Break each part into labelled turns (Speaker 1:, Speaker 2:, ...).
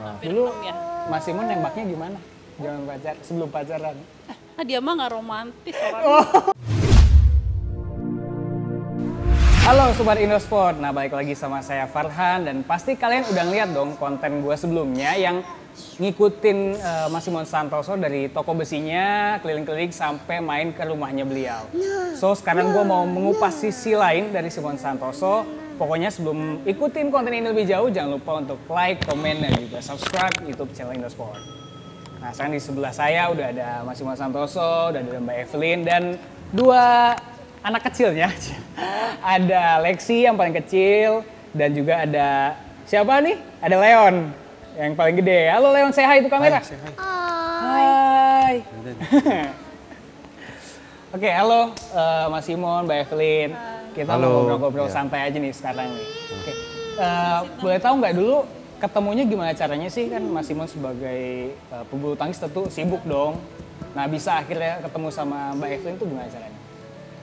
Speaker 1: Hampir
Speaker 2: Dulu
Speaker 1: ya.
Speaker 2: Mas Simon nembaknya gimana? Jangan pacar, sebelum pacaran.
Speaker 1: Ah, dia mah nggak romantis orang.
Speaker 2: Halo Sobat Indosport, nah balik lagi sama saya Farhan dan pasti kalian udah ngeliat dong konten gue sebelumnya yang ngikutin eh, Mas Simon Santoso dari toko besinya keliling-keliling sampai main ke rumahnya beliau. So sekarang gue mau mengupas sisi lain dari Simon Santoso. Pokoknya sebelum ikutin konten ini lebih jauh jangan lupa untuk like, komen, dan juga subscribe YouTube channel Indosport. Nah sekarang di sebelah saya udah ada Mas Simon Santoso, udah ada Mbak Evelyn dan dua anak kecilnya. ada Lexi yang paling kecil dan juga ada siapa nih? Ada Leon yang paling gede. Halo Leon, hi itu kamera. Hai. Oke, halo eh, Mas Simon, Mbak Evelyn. Kita mau
Speaker 3: Halo.
Speaker 2: ngobrol-ngobrol
Speaker 3: Ya.
Speaker 2: santai aja nih sekarang nih. Oke. Eh, boleh tahu nggak dulu ketemunya gimana caranya sih kan Mas Simon sebagai eh, pebulu tangkis tentu sibuk dong. Nah bisa akhirnya ketemu sama Mbak Evelyn tuh gimana caranya?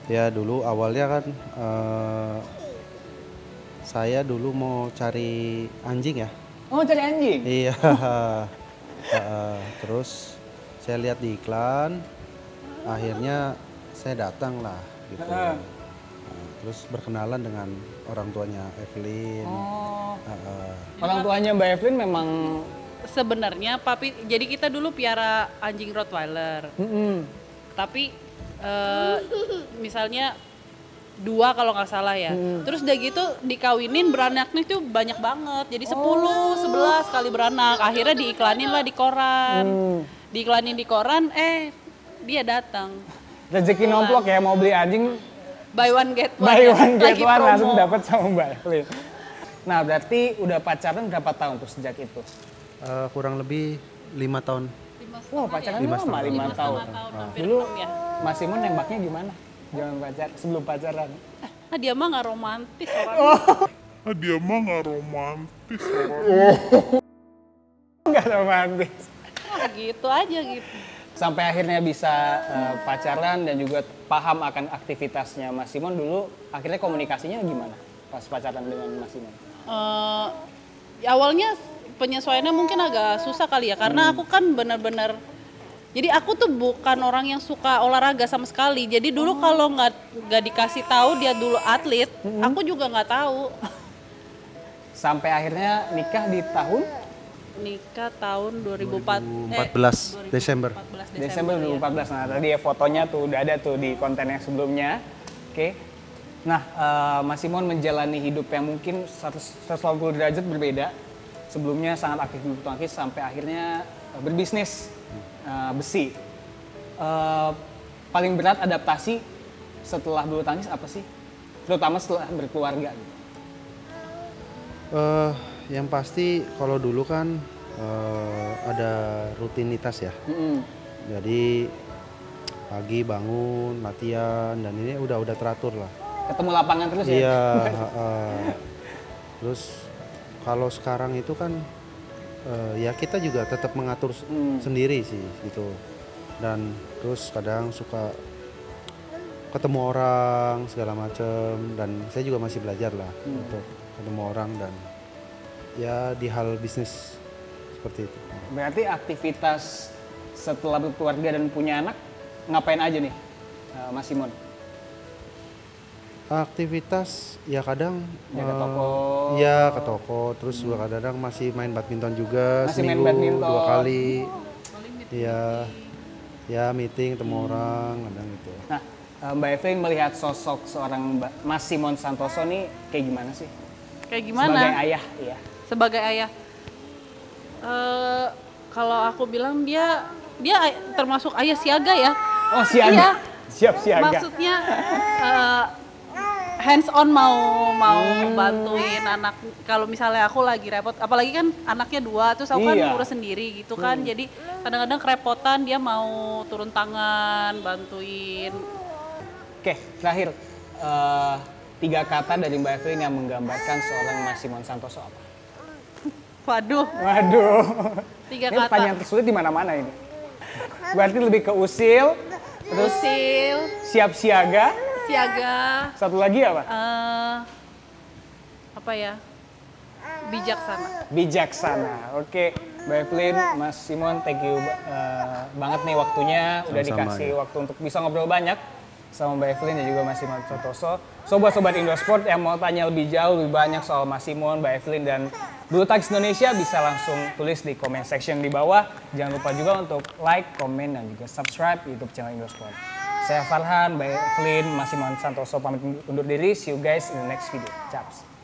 Speaker 3: Ya dulu awalnya kan eh, saya dulu mau cari anjing ya.
Speaker 2: Oh cari anjing?
Speaker 3: Iya. Eh, terus saya lihat di iklan, akhirnya saya datang lah gitu.
Speaker 2: Heeh.
Speaker 3: Nah, terus berkenalan dengan orang tuanya Evelyn.
Speaker 2: Oh,
Speaker 3: Eh, eh,
Speaker 2: orang tuanya Mbak Evelyn memang
Speaker 1: Sebenarnya papi, jadi kita dulu piara anjing Rottweiler.
Speaker 2: Mm-mm.
Speaker 1: Tapi eh, misalnya dua kalau nggak salah ya. Terus udah gitu dikawinin beranaknya tuh banyak banget. Jadi 10, 11 kali beranak. Akhirnya diiklanin lah di koran.
Speaker 2: Hmm.
Speaker 1: Diiklanin di koran, eh dia datang.
Speaker 2: rezeki nomplok ya mau beli anjing
Speaker 1: Buy one get one.
Speaker 2: buy
Speaker 1: ya.
Speaker 2: one get
Speaker 1: Lagi
Speaker 2: one
Speaker 1: promo.
Speaker 2: langsung dapat sama Mbak Evelyn. Nah berarti udah pacaran berapa tahun tuh sejak itu?
Speaker 3: eh, kurang lebih lima tahun.
Speaker 1: Lima
Speaker 2: Wah
Speaker 1: setengah
Speaker 2: pacaran
Speaker 1: ya.
Speaker 3: Lima
Speaker 2: lama lima
Speaker 1: Lima
Speaker 2: tahun.
Speaker 1: tahun, hampir
Speaker 2: Dulu
Speaker 1: ya.
Speaker 2: Mas Simon nembaknya gimana? Jangan pacar sebelum pacaran.
Speaker 1: Ah, dia mah nggak romantis orang.
Speaker 4: Ah, dia mah nggak romantis orang.
Speaker 2: Enggak romantis.
Speaker 1: Wah, gitu aja gitu.
Speaker 2: Sampai akhirnya bisa eh, pacaran dan juga paham akan aktivitasnya Mas Simon dulu akhirnya komunikasinya gimana pas pacaran dengan Mas Simon?
Speaker 1: Ya awalnya penyesuaiannya mungkin agak susah kali ya karena aku kan benar-benar jadi aku tuh bukan orang yang suka olahraga sama sekali. Jadi dulu kalau nggak nggak dikasih tahu dia dulu atlet aku juga nggak tahu.
Speaker 2: Sampai akhirnya nikah di tahun
Speaker 1: nikah tahun 2004 eh,
Speaker 3: 2014 Desember.
Speaker 1: 14
Speaker 2: Desember
Speaker 1: Desember, ya.
Speaker 2: 2014. Nah, tadi ya fotonya tuh udah ada tuh di konten yang sebelumnya. Oke. Nah, eh, Mas Simon menjalani hidup yang mungkin 100 180 derajat berbeda. Sebelumnya sangat aktif di tangkis sampai akhirnya berbisnis eh, besi. Eh, paling berat adaptasi setelah bulu tangkis apa sih? Terutama setelah berkeluarga. gitu.
Speaker 3: Eh, yang pasti kalau dulu kan eh, ada rutinitas ya.
Speaker 2: Mm-mm.
Speaker 3: Jadi pagi bangun latihan dan ini udah udah teratur lah.
Speaker 2: Ketemu lapangan terus ya?
Speaker 3: Iya. heeh. Terus kalau sekarang itu kan eh, ya kita juga tetap mengatur
Speaker 2: Hmm.
Speaker 3: sendiri sih gitu. Dan terus kadang suka ketemu orang segala macem dan saya juga masih belajar lah untuk ketemu orang dan ya di hal bisnis seperti itu.
Speaker 2: Berarti aktivitas setelah berkeluarga dan punya anak ngapain aja nih, eh, Mas Simon?
Speaker 3: Aktivitas ya kadang
Speaker 2: Ya, ke
Speaker 3: eh,
Speaker 2: toko.
Speaker 3: Iya ke toko, terus juga kadang masih main badminton juga
Speaker 2: Masih main
Speaker 3: seminggu
Speaker 2: badminton.
Speaker 3: dua kali. Iya, ya meeting ketemu orang kadang gitu.
Speaker 2: Nah, eh, Mbak Evelyn melihat sosok seorang Mbak- Mas Simon Santoso nih kayak gimana sih?
Speaker 1: kayak gimana
Speaker 2: Sebagai ayah, iya.
Speaker 1: Sebagai ayah. Eh kalau aku bilang dia dia termasuk ayah siaga ya.
Speaker 2: Oh siaga,
Speaker 1: Iya.
Speaker 2: siap siaga.
Speaker 1: maksudnya eh, hands on mau mau bantuin anak. Kalau misalnya aku lagi repot apalagi kan anaknya dua terus aku
Speaker 2: Iya.
Speaker 1: kan ngurus sendiri gitu kan. Jadi kadang-kadang kerepotan dia mau turun tangan bantuin.
Speaker 2: Oke, terakhir. Eh, tiga kata dari Mbak Evelyn yang menggambarkan seorang Mas Simon Santoso apa?
Speaker 1: Waduh
Speaker 2: Waduh,
Speaker 1: tiga
Speaker 2: ini
Speaker 1: kata
Speaker 2: pertanyaan tersulit di mana-mana ini. Berarti lebih ke usil, terus
Speaker 1: usil
Speaker 2: siap siaga,
Speaker 1: siaga
Speaker 2: satu lagi apa?
Speaker 1: eh apa ya bijaksana.
Speaker 2: bijaksana. Oke, Mbak Evelyn, Mas Simon, thank you uh, banget nih waktunya. Udah
Speaker 3: Sama-sama,
Speaker 2: dikasih
Speaker 3: ya.
Speaker 2: waktu untuk bisa ngobrol banyak sama Mbak Evelyn dan juga Mas Simon Santoso. Sobat-sobat Indosport yang mau tanya lebih jauh, lebih banyak soal Mas Simon, Mbak Evelyn, dan Blue Tax Indonesia bisa langsung tulis di comment section di bawah. Jangan lupa juga untuk like, komen, dan juga subscribe YouTube channel Indosport. Saya Farhan, Mbak Evelyn, Mas Simon Santoso pamit undur diri. See you guys in the next video. Caps.